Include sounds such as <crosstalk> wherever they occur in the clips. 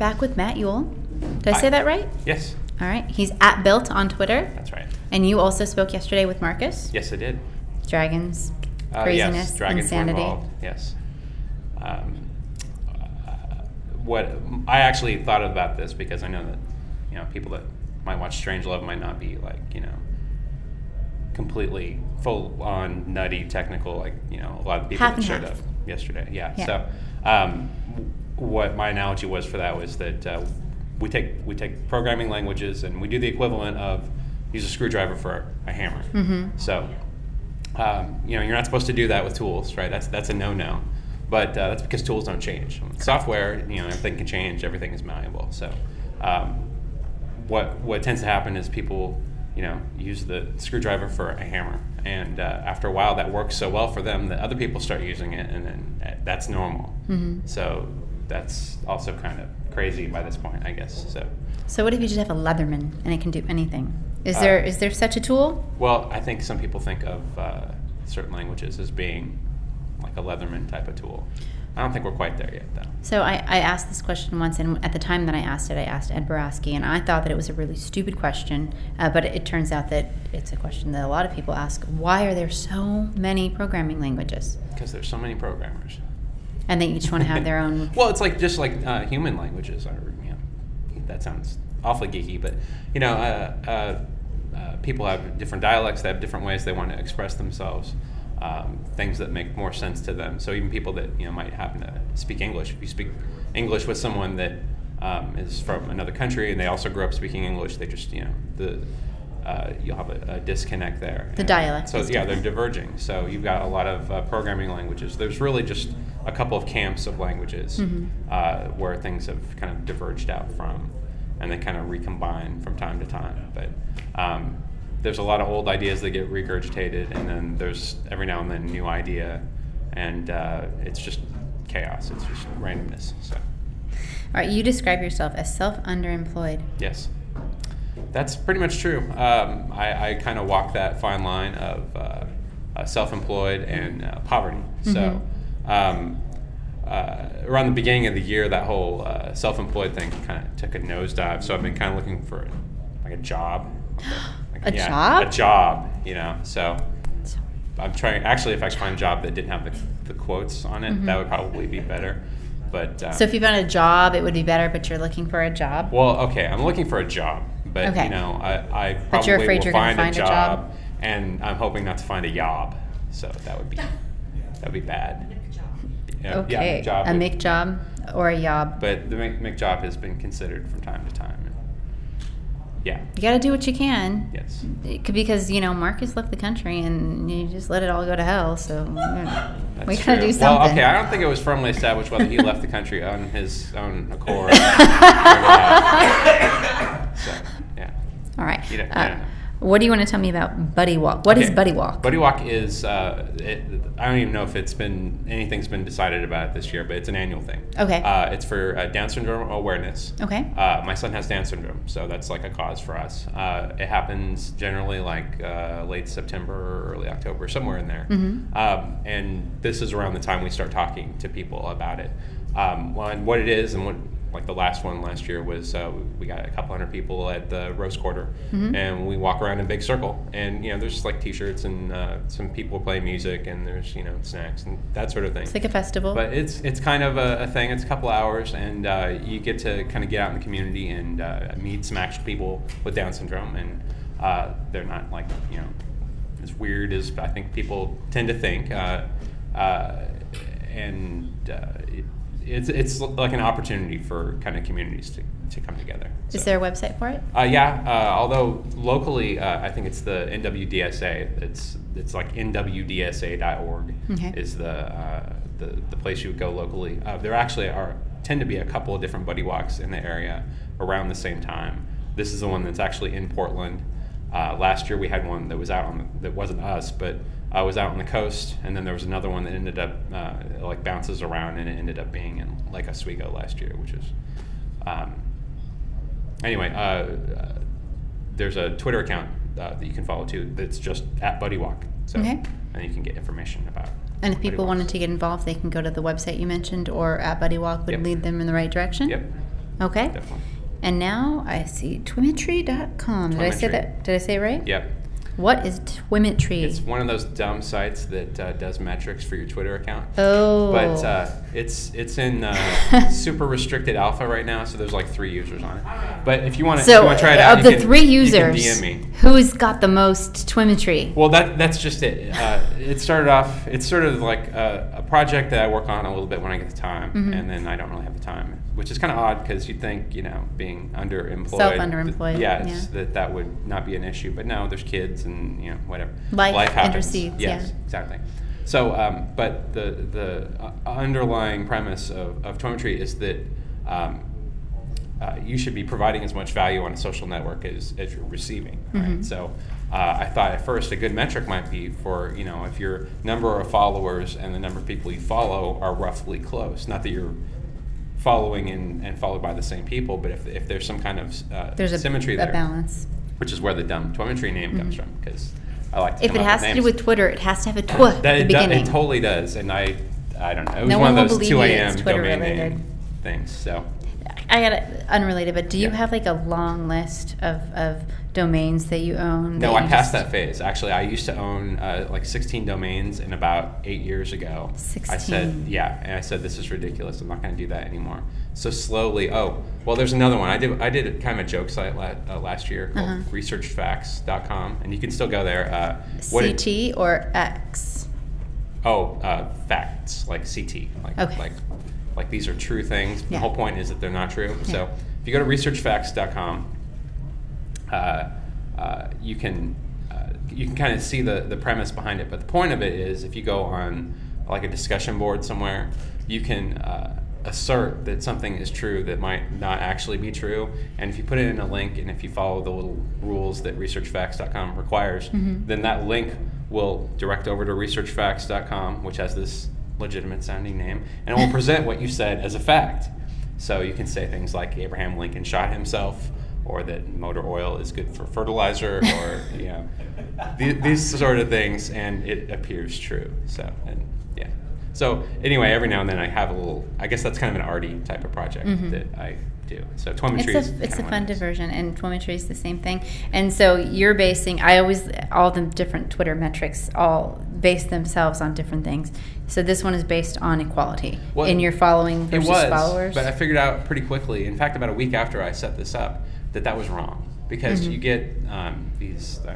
back with Matt Youell. Did I say that right? Yes, All right. He's at Built on Twitter. that's right. And you also spoke yesterday with Marcus. Yes, I did. Dragons, Uh, craziness, yes, dragons insanity. Yes. Um, uh, what I actually thought about this because I know that you know people that might watch Strange Love might not be like you know completely full on nutty technical like you know a lot of people Half that showed half. up yesterday. Yeah. Yeah. So um, what my analogy was for that was that uh, we take we take programming languages and we do the equivalent of use a screwdriver for a hammer. Mm-hmm. So um, you know, you're not supposed to do that with tools, right? That's that's a no-no. But uh, that's because tools don't change. Software, you know, everything can change. Everything is malleable. So, um, what what tends to happen is people, you know, use the screwdriver for a hammer, and uh, after a while, that works so well for them that other people start using it, and then uh, that's normal. Mm-hmm. So that's also kind of crazy by this point, I guess. So. So what if you just have a Leatherman and it can do anything? Is Uh, there is there such a tool? Well, I think some people think of uh, certain languages as being like a Leatherman type of tool. I don't think we're quite there yet, though. So I, I asked this question once, and at the time that I asked it, I asked Ed Borasky, and I thought that it was a really stupid question. Uh, but it turns out that it's a question that a lot of people ask: Why are there so many programming languages? Because there's so many programmers. And they each want to have their own. <laughs> Well, it's like just like uh, human languages are. You know, that sounds awfully geeky, but you know, uh, uh, uh, people have different dialects. They have different ways they want to express themselves. Um, things that make more sense to them. So even people that you know might happen to speak English, if you speak English with someone that um, is from another country and they also grew up speaking English, they just you know the uh, you'll have a, a disconnect there. The And dialect So yeah, they're diverging. So you've got a lot of uh, programming languages. There's really just a couple of camps of languages Mhm. uh, where things have kind of diverged out from, and they kind of recombine from time to time. But um, there's a lot of old ideas that get regurgitated, and then there's every now and then a new idea, and uh, it's just chaos. It's just randomness. So All right, you describe yourself as self-underemployed. yes. That's pretty much true. Um, I, I kind of walk that fine line of uh, uh, self-employed and uh, poverty. So, um, uh, around the beginning of the year, that whole uh, self-employed thing kind of took a nosedive. So I've been kind of looking for like a job. <gasps> Like A job? A job. You know. So I'm trying. Actually, if I could find a job that didn't have the, the quotes on it, that would probably be better. But um, So if you found a job, it would be better. But you're looking for a job. well, okay, I'm looking for a job, but Okay. you know, I, I But you're probably afraid will you're gonna find, find a a job, job? and I'm hoping not to find a job. So that would be <laughs> that would be bad. Yeah, okay, yeah, job a would- make job or a yob. But the make, make job has been considered from time to time. Yeah. You got to do what you can. Yes. Because you know Marcus left the country and you just let it all go to hell. So you know, we gotta do something. Well, okay, I don't think it was firmly established whether he left the country on his own accord. <laughs> or not. <laughs> all right. You don't- Uh, what do you want to tell me about Buddy Walk? What is Okay. Buddy Walk? Buddy Walk is, uh, it, I don't even know if it's been, anything's been decided about it this year, but it's an annual thing. Okay. Uh, it's for uh, Down syndrome awareness. Okay. Uh, my son has Down syndrome, so that's like a cause for us. Uh, it happens generally like uh, late September or early October, somewhere in there. Mhm. Um, and this is around the time we start talking to people about it. Um, well, and what it is, and what like the last one last year was uh, we got a couple hundred people at the Rose Quarter, Mhm. and we walk around in a big circle, and you know there's like T-shirts and uh, some people play music, and there's you know snacks and that sort of thing. It's like a festival. But it's it's kind of a, a thing. It's a couple hours, and uh, you get to kind of get out in the community and uh, meet some actual people with Down syndrome, and uh, they're not like you know as weird as I think people tend to think. Uh, uh, and uh, it, it's it's like an opportunity for kind of communities to, to come together. is there a website for it? uh, yeah, uh, although locally, uh, I think it's the NWDSA. It's it's like nwdsa.org Okay. is the, uh, the the place you would go locally. Uh, there actually are tend to be a couple of different buddy walks in the area around the same time. This is the one that's actually in Portland. Uh, last year we had one that was out on the, that wasn't us, but uh, was out on the coast, and then there was another one that ended up uh, like bounces around, and it ended up being in Lake Oswego last year, which is. Um, anyway, uh, uh, there's a Twitter account uh, that you can follow too. That's just at Buddy Walk. So, Okay. and you can get information about. And if people wanted to get involved, they can go to the website you mentioned, or at Buddy Walk would Yep. lead them in the right direction. Yep. Okay. Definitely. And now I see Twimetry.com. Did I say that? Did I say it right? Yep. What is Twimetry? It's one of those dumb sites that uh, does metrics for your Twitter account. oh. But uh, it's it's in uh, <laughs> super restricted alpha right now, so there's like three users on it. But if you want to, so, try it out, of the can- three users, DM me. who's got the most Twimetry? Well, that that's just it. Uh, it started off. It's sort of like a, a project that I work on a little bit when I get the time, Mhm. and then I don't really have the time, which is kind of odd because you'd think you know being underemployed, Self-underemployed, th- yeah, yeah. that that would not be an issue. But no, there's kids and you know whatever. Life happens. intercedes, Yes, yeah. exactly. So, um, but the the uh, underlying premise of of Twimetry is that. Um, uh, you should be providing as much value on a social network as, as you're receiving. Right? Mhm. So uh, I thought at first a good metric might be for you know if your number of followers and the number of people you follow are roughly close. Not that you're following and, and followed by the same people, but if, if there's some kind of uh, There's a, symmetry a there, balance. which is where the dumb Twimetry name comes Mhm. from because I like to If it has to do with Twitter, it has to have a tw at That the it, do- beginning. it totally does, and I I don't know. It was No one one of those two a.m. Domain name things. So I got a, unrelated, but do you Yeah. have like a long list of, of domains that you own? no, I passed just- that phase. Actually, I used to own uh, like 16 domains, and about eight years ago, I said, yeah, and I said this is ridiculous. I'm not going to do that anymore. So slowly, oh, well, there's another one. I did I did kind of a joke site la- uh, last year called Uh-huh. researchfacts.com, and you can still go there. Uh, what it- CT or X? Oh, uh, facts like CT, like Okay. like like these are true things. The whole point is that they're not true. Yeah. So if you go to researchfacts.com, uh, uh, you can uh, you can kind of see the the premise behind it. But the point of it is, if you go on like a discussion board somewhere, you can. Uh, assert that something is true that might not actually be true and if you put it in a link and if you follow the little rules that researchfacts.com requires Mhm. then that link will direct over to researchfacts.com, which has this legitimate sounding name, and it will present what you said as a fact. So you can say things like Abraham Lincoln shot himself, or that motor oil is good for fertilizer, or you know, the- these sort of things, and it appears true. So and yeah. So anyway, every now and then I have a little. I guess that's kind of an arty type of project Mhm. that I do. So Twimetry It's is a it's a fun diversion, and Twimetry is the same thing. And so you're basing. I always all the different Twitter metrics all base themselves on different things. So this one is based on equality Well, in your following It versus was, followers. but I figured out pretty quickly. In fact, about a week after I set this up, that that was wrong because Mhm. you get um, these. Uh,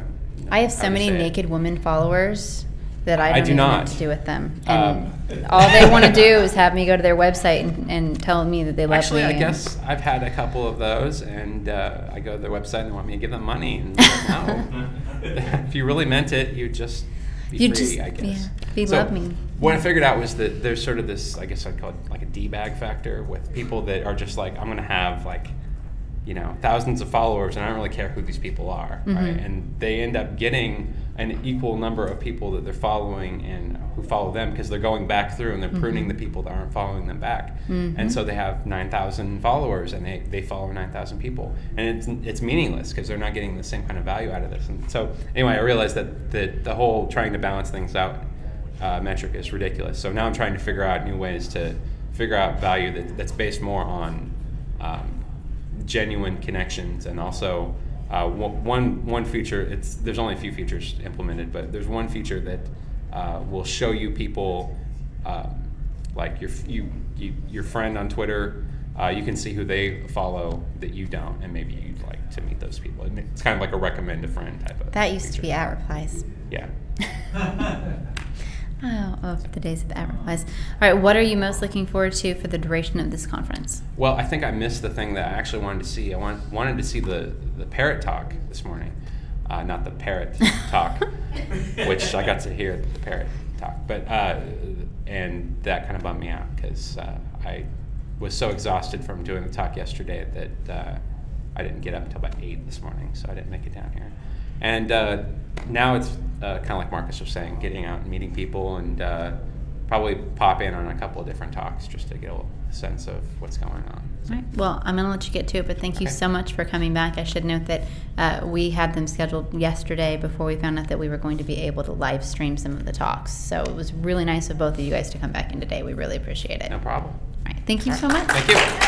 I have so many it. naked women followers that I I don't do even know not. what to do with them. And Um, all they want to do is have me go to their website and, and tell me that they love Actually, me. I guess I've had a couple of those, and uh, I go to their website and they want me to give them money. And no, <laughs> if you really meant it, you'd just be You'd free, just- I guess. yeah, be so love me. What I figured out was that there's sort of this, I guess I'd call it like a d-bag factor with people that are just like, I'm going to have like, you know, thousands of followers, and I don't really care who these people are, right? Mhm. And they end up getting an equal number of people that they're following and who follow them because they're going back through and they're pruning Mhm. the people that aren't following them back. Mhm. And so they have 9,000 followers and they, they follow 9,000 people. And it's, it's meaningless because they're not getting the same kind of value out of this. And so, anyway, I realized that, that the whole trying to balance things out uh, metric is ridiculous. So now I'm trying to figure out new ways to figure out value that, that's based more on um, genuine connections and also uh, one- one one feature it's there's only a few features implemented but there's one feature that uh, will show you people um, like your f- you, you your friend on Twitter uh, you can see who they follow that you don't and maybe you'd like to meet those people. And it's kind of like a recommend a friend type of that used to be at replies. yeah <laughs> <laughs> Oh, oh, the days of replies. All right, what are you most looking forward to for the duration of this conference? Well, I think I missed the thing that I actually wanted to see. I want, wanted to see the, the parrot talk this morning, uh, not the parrot <laughs> talk, which I got to hear the parrot talk. But uh, and that kind of bummed me out because uh, I was so exhausted from doing the talk yesterday that uh, I didn't get up until about eight this morning, so I didn't make it down here. And uh, now it's uh, kind of like Marcus was saying, getting out and meeting people and uh, probably pop in on a couple of different talks just to get a sense of what's going on. All right. Well, I'm going to let you get to it, but thank you Okay. so much for coming back. I should note that uh, we had them scheduled yesterday before we found out that we were going to be able to live stream some of the talks. So it was really nice of both of you guys to come back in today. We really appreciate it. No problem. All right. Thank you so much. Thank you.